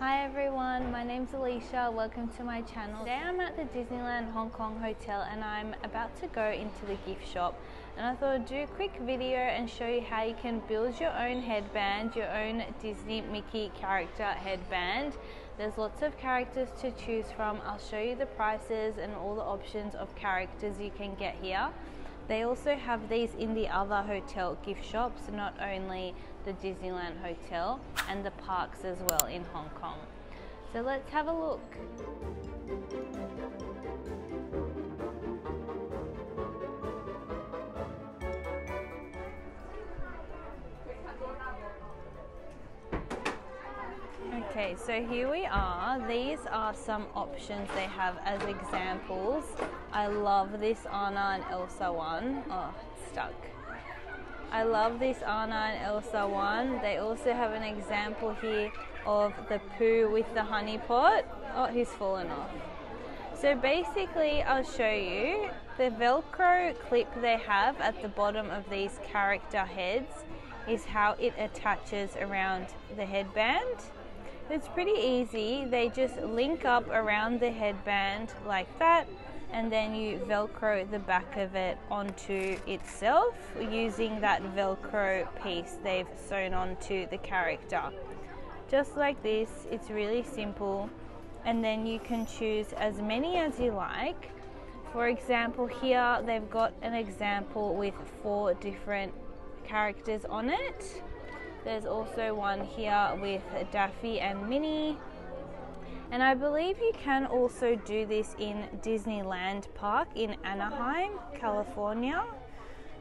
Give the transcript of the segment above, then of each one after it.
Hi everyone, my name's Alycia. Welcome to my channel. Today I'm at the Disneyland Hong Kong Hotel and I'm about to go into the gift shop. And I thought I'd do a quick video and show you how you can build your own headband, your own Disney Mickey character headband. There's lots of characters to choose from. I'll show you the prices and all the options of characters you can get here. They also have these in the other hotel gift shops, not only the Disneyland Hotel and the parks as well in Hong Kong. So let's have a look. Okay, so here we are. These are some options they have as examples. I love this Anna and Elsa one. Oh, stuck. I love this Anna and Elsa one. They also have an example here of the Pooh with the honey pot. Oh, he's fallen off. So basically, I'll show you the Velcro clip they have at the bottom of these character heads is how it attaches around the headband. It's pretty easy. They just link up around the headband like that and then you velcro the back of it onto itself using that velcro piece they've sewn onto the character. Just like this, it's really simple and then you can choose as many as you like. For example, here they've got an example with four different characters on it. There's also one here with Duffy and Minnie. And I believe you can also do this in Disneyland Park in Anaheim, California.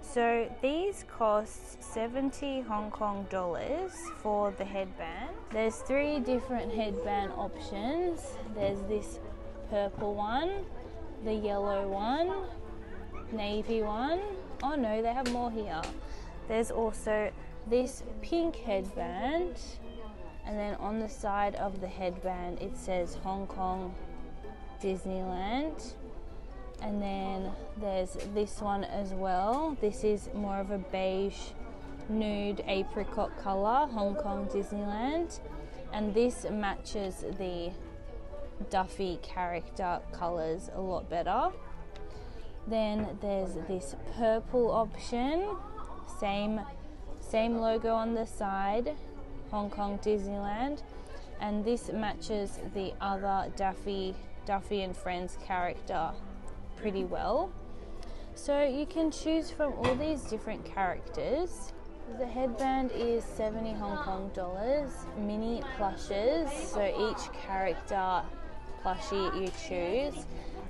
So these cost 70 Hong Kong dollars for the headband. There's three different headband options. There's this purple one, the yellow one, navy one. Oh no, they have more here. There's also this pink headband and then on the side of the headband it says Hong Kong Disneyland. And then there's this one as well. This is more of a beige nude apricot color Hong Kong Disneyland. And this matches the Duffy character colors a lot better. Then there's this purple option same same logo on the side, Hong Kong Disneyland, and this matches the other Duffy, Duffy and Friends character pretty well. So you can choose from all these different characters. The headband is 70 Hong Kong dollars, mini plushes, so each character plushie you choose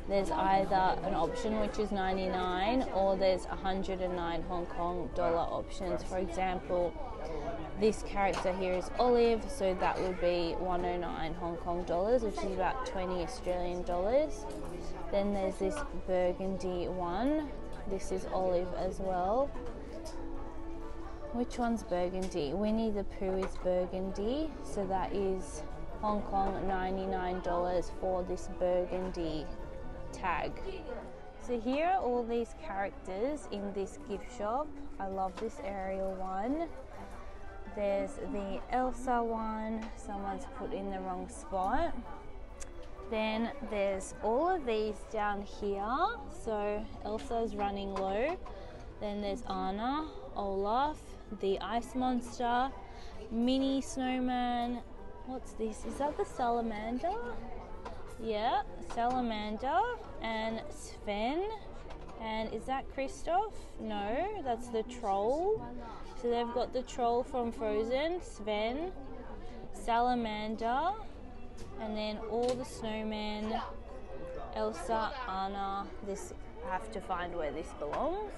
there's either an option which is 99 or there's 109 Hong Kong dollar options. For example, this character here is Olive, so that would be 109 Hong Kong dollars, which is about 20 Australian dollars. Then there's this burgundy one. This is Olive as well. Which one's burgundy? Winnie the Pooh is burgundy, so that is Hong Kong $99 for this burgundy tag. So here are all these characters in this gift shop. I love this Ariel one. There's the Elsa one, someone's put in the wrong spot. Then there's all of these down here. So Elsa's running low. Then there's Anna, Olaf, the Ice Monster, Mini Snowman. What's this? Is that the Salamander? Yeah, Salamander and Sven. And is that Kristoff? No, that's the troll. So they've got the troll from Frozen, Sven, Salamander, and then all the snowmen, Elsa, Anna. This I have to find where this belongs.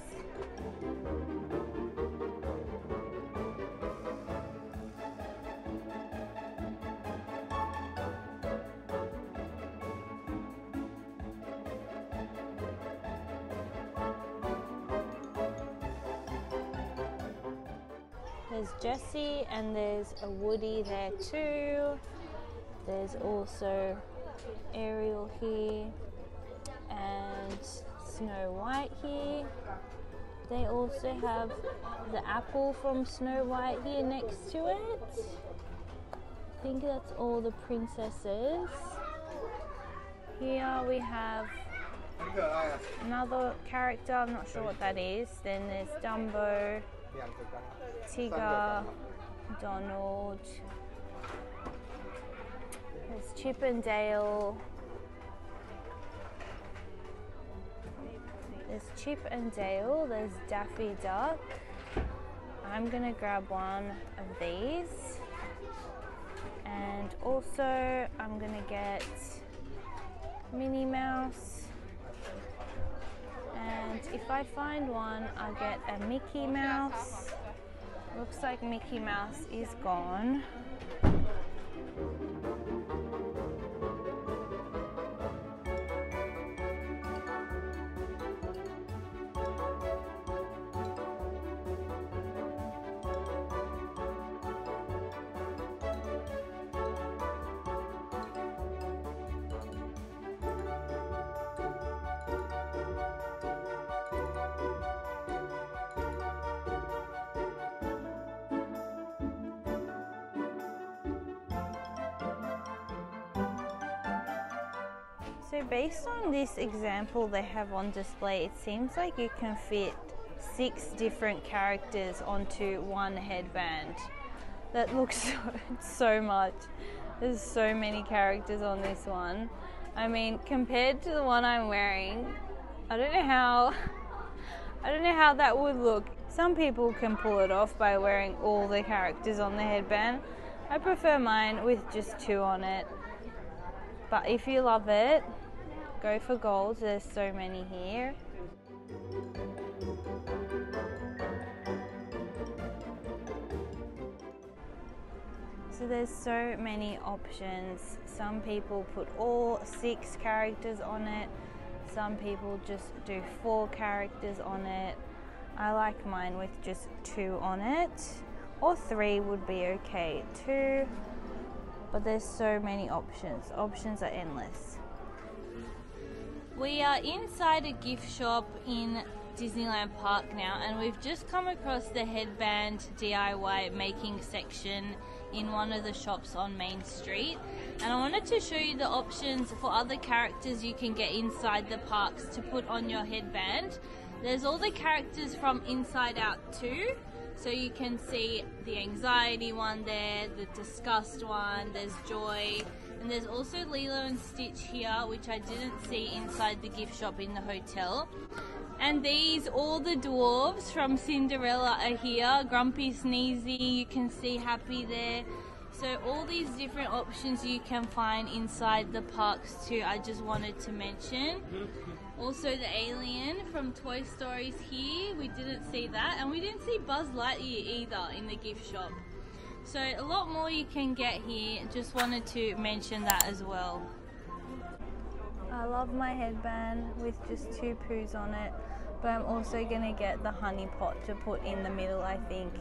There's Jessie and there's a Woody there too. There's also Ariel here and Snow White here. They also have the apple from Snow White here next to it. I think that's all the princesses. Here we have another character, I'm not sure what that is. Then there's Dumbo, Tigger, Donald, there's Chip and Dale. There's Chip and Dale, there's Daffy Duck. I'm gonna grab one of these. And also I'm gonna get Minnie Mouse. And if I find one, I'll get a Mickey Mouse. Looks like Mickey Mouse is gone. So based on this example they have on display, it seems like you can fit six different characters onto one headband. That looks so, much. There's so many characters on this one. I mean, compared to the one I'm wearing, I don't know how I don't know how that would look. Some people can pull it off by wearing all the characters on the headband. I prefer mine with just two on it. But if you love it, go for gold. There's so many here. So there's so many options. Some people put all six characters on it. Some people just do four characters on it. I like mine with just two on it. Or three would be okay too but there's so many options. Options are endless. We are inside a gift shop in Disneyland Park now, and we've just come across the headband DIY making section in one of the shops on Main Street. And I wanted to show you the options for other characters you can get inside the parks to put on your headband. There's all the characters from Inside Out 2, so you can see the anxiety one there, the disgust one, there's joy, and there's also Lilo and Stitch here, which I didn't see inside the gift shop in the hotel. And these, all the dwarves from Cinderella are here. Grumpy Sneezy, you can see Happy there. So all these different options you can find inside the parks too, I just wanted to mention. Also the alien from Toy Stories here, we didn't see that. And we didn't see Buzz Lightyear either in the gift shop. So a lot more you can get here, just wanted to mention that as well. I love my headband with just two poos on it, but I'm also going to get the honey pot to put in the middle I think.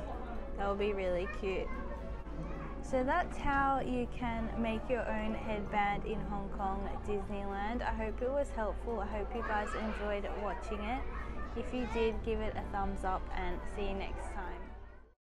That will be really cute. So that's how you can make your own headband in Hong Kong Disneyland. I hope it was helpful. I hope you guys enjoyed watching it. If you did, give it a thumbs up and see you next time.